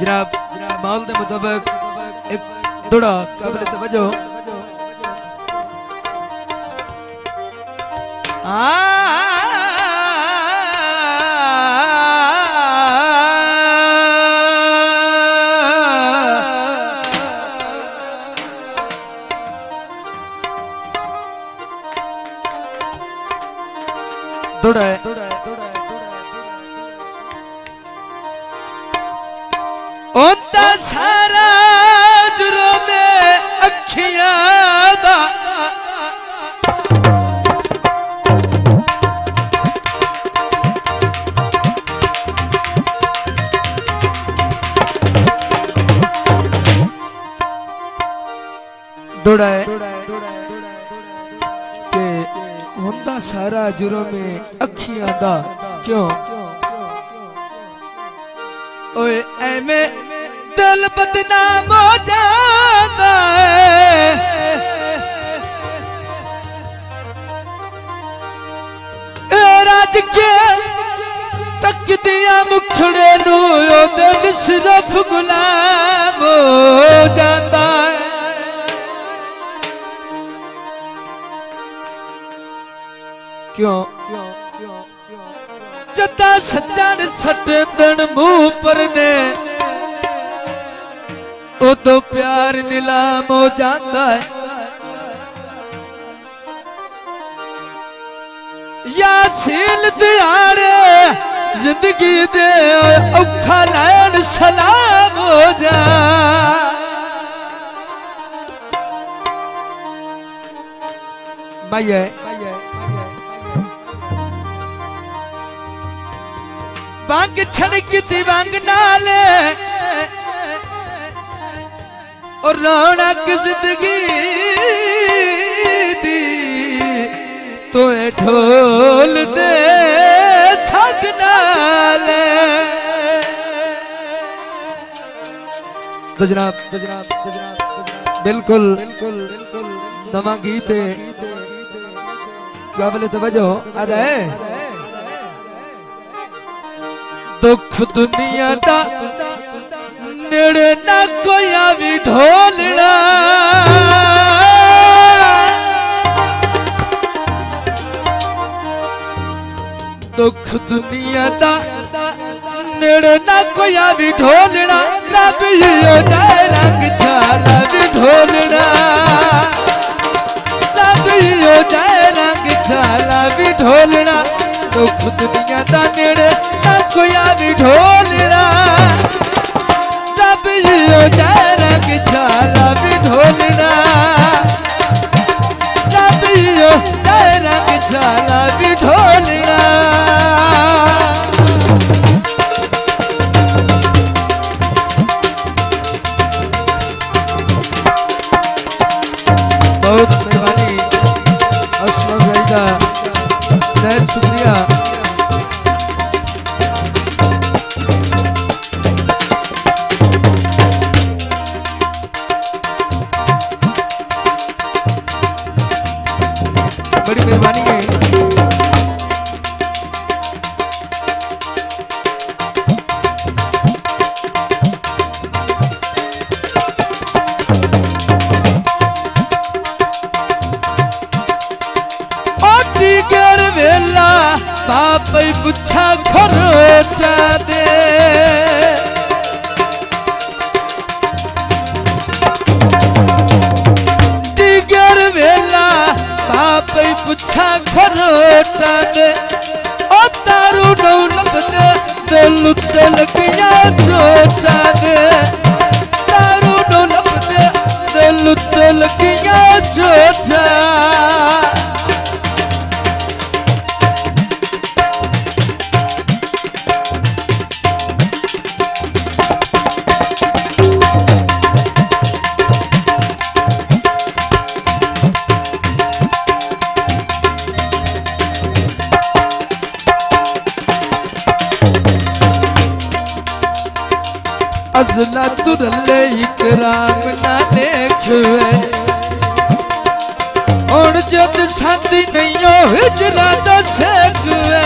जनाब माल के मुताबिक एक थोड़ा काबिल तवज्जो थोड़ा है ਤਾਂ ਸਾਰਾ ਜੁਰਮ ਅੱਖੀਆਂ ਦਾ ਡੋੜਾ ਤੇ ਹੁੰਦਾ ਸਾਰਾ ਜੁਰਮ ਅੱਖੀਆਂ ਦਾ ਕਿਉਂ ਓਏ ਐਵੇਂ ਦਿਲ ਬਦਨਾਮ ਹੋ ਜਾਂਦਾ ਏ। ਰਾਜ ਕੇ ਤੱਕਦੀਆਂ ਮੁਖੜੇ ਨੂੰ ਉਹ ਦਿਲ ਗੁਲਾਮ ਹੋ ਜਾਂਦਾ ਕਿਉਂ? ਜੱਦਾ ਸੱਜਣ ਸੱਟਣ ਮੂੰਹ ਪਰ ਨੇ। वो तो प्यार नीलाम हो जाता है। या सील दियारे, ज़िंदगी दे औखा लैन सलाम हो जा। भाई वांग छड़क दी वांग नाले और रौनक ज़िंदगी दी। तो ढोल दे सगनाले तो जनाब तो, तो, तो बिल्कुल बिल्कुल बिल्कुल। दमा गीत काबिल तवज्जो? अदा दुख दुनिया का नेड़े ना कोई आवी ढोलना दुख दुनिया दा, नेड़े ना कोई भी ढोलना रब यो जाए रंग छाला भी ढोलना रब यो जाए रंग छाला भी ढोलना दुख दुनिया दा, नेड़े ना कोई आवी ढोलना बिजलो तारक छाला भी ढोलना। बिजलो तारक छाला भी बहुत मेहरबानी। असलम शुक्रिया। बड़ी मेहरबानी है। वेला पुछा खरोचा दे। पुछा खरोटा दे ओ तारू डौलप दे दिल दिल किया चोचा ਅਜ਼ਲਾ ਤੁਰਲੇ ਇਕਰਾਮ ਨਾ ਲੇਖਵੇ। ਹੁਣ ਜਦ ਸਾਡੀ ਨਹੀਂ ਉਹ ਹਿਜਰਾ ਦਾ ਸੇਖਵੇ।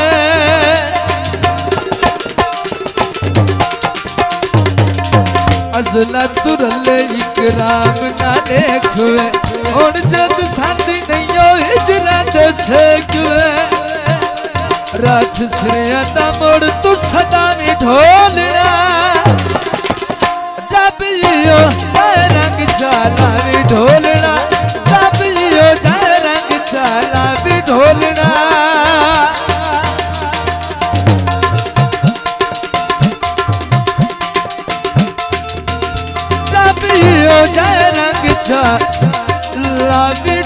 ਅਜ਼ਲਾ ਤੁਰਲੇ ਇਕਰਾਮ ਨਾ ਲੇਖਵੇ। ਹੁਣ ਜਦ ਸਾਡੀ ਨਹੀਂ ਉਹ ਹਿਜਰਾ ਦਾ ਸੇਖਵੇ। ਰਾਤ ਸਿਰਿਆ ਦਾ ਮੋੜ ਤੂੰ ਸਦਾ ਨਹੀਂ ਢੋਲਿਆ। पियो तरंग चाला भी ढोलना। पियो तरंग चाला भी ढोलना। पियो तरंग चाला भी